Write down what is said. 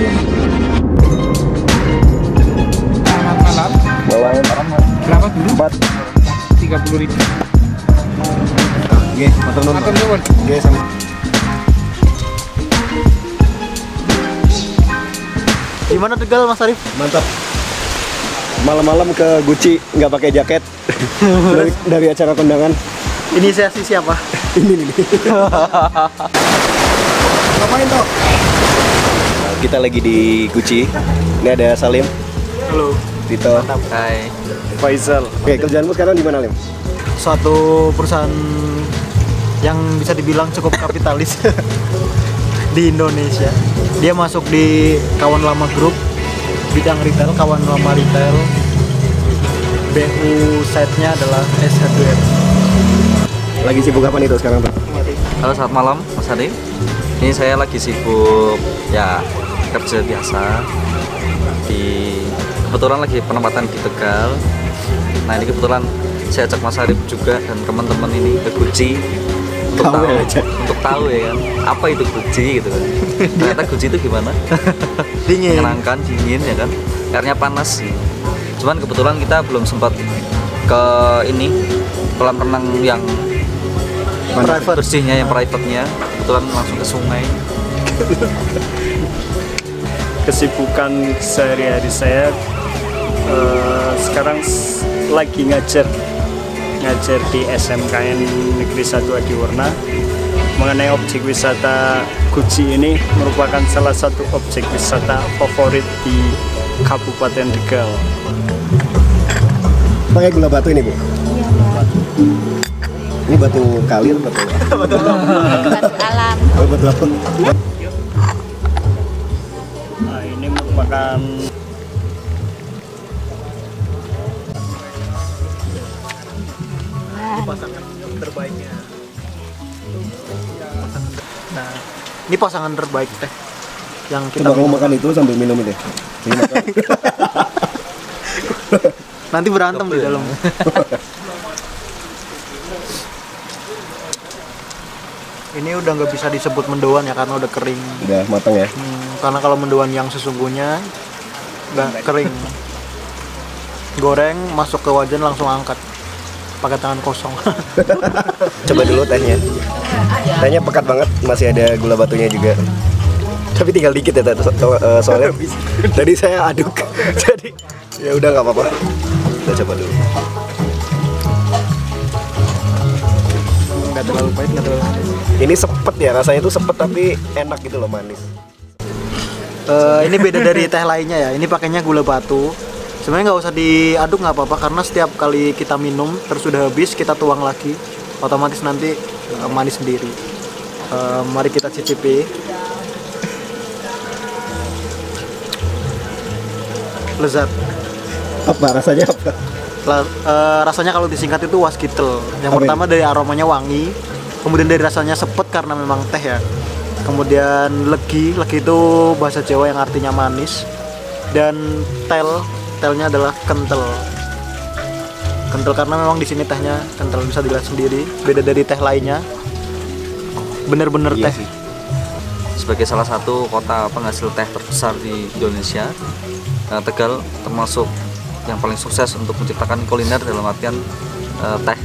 Selamat malam. Bawahnya malam Berapa dulu? empat. Tiga puluh ribu. Oke, matur nuwun. Matur nuwun. Oke, sama. Gimana Tegal Mas Arif? Mantap. Malam-malam ke Gucci nggak pakai jaket dari, dari acara kondangan. Inisiasi siapa? Ini nih. Ngapain toh? Kita lagi di Gucci. Ini ada Salim, Halo. Tito, Hai. Faisal. Oke, kerjaanmu sekarang di mana, Lim? Suatu perusahaan yang bisa dibilang cukup kapitalis di Indonesia. Dia masuk di kawan lama grup bidang retail, kawan lama retail. BU site-nya adalah S Hardware. Lagi sibuk apa nih tuh sekarang tuh? Halo selamat malam Mas Adi Ini saya lagi sibuk ya kerja biasa. Di kebetulan lagi penempatan di Tegal. Nah ini kebetulan saya ajak Mas Arif juga dan teman-teman ini ke Gucci. Untuk Tahu tahu aja. untuk tahu ya kan apa itu Gucci gitu kan. Ternyata Gucci itu gimana? Dingin. menyenangkan dingin ya kan. Airnya panas cuman kebetulan kita belum sempat ke ini kolam renang yang Private. bersihnya yang private-nya. Kebetulan langsung ke sungai kesibukan sehari-hari saya eh, sekarang lagi ngajar ngajar di SMKN Negeri 1 Adiwarna mengenai objek wisata Guci ini merupakan salah satu objek wisata favorit di Kabupaten Tegal. Pakai gula batu ini, Bu? Ini batu kalir, batu batu alam Oh, batu apa? Ini merupakan pasangan terbaiknya. Nah, ini pasangan terbaik teh yang kita Coba kamu makan itu sambil minum itu. Ini makan. nanti berantem di dalam. ini udah nggak bisa disebut mendoan ya karena udah kering. Udah matang ya. Hmm, karena kalau mendoan yang sesungguhnya nggak kering. Goreng masuk ke wajan langsung angkat pakai tangan kosong. Coba dulu tehnya. Tehnya pekat banget, masih ada gula batunya juga. Tapi tinggal dikit ya so- so- eh, soalnya tadi saya aduk. Jadi ya udah nggak apa-apa. Kita coba dulu. nggak terlalu pahit nggak terlalu manis. Ini sepet ya, rasanya tuh sepet tapi enak gitu loh manis. Eh, ini beda dari teh lainnya ya. Ini pakainya gula batu. Sebenarnya nggak usah diaduk nggak apa-apa karena setiap kali kita minum terus sudah habis kita tuang lagi, otomatis nanti eh, manis sendiri. Eh, mari kita cicipi. Lezat. Apa rasanya apa? La- eh, rasanya kalau disingkat itu waskitel. Yang Apa pertama dari aromanya wangi, kemudian dari rasanya sepet karena memang teh ya. Kemudian legi, legi itu bahasa Jawa yang artinya manis. Dan tel, telnya adalah kental. Kental karena memang di sini tehnya kental bisa dilihat sendiri, beda dari teh lainnya. Bener-bener Iya teh. sih. sebagai salah satu kota penghasil teh terbesar di Indonesia eh, Tegal termasuk yang paling sukses untuk menciptakan kuliner dalam artian eh, teh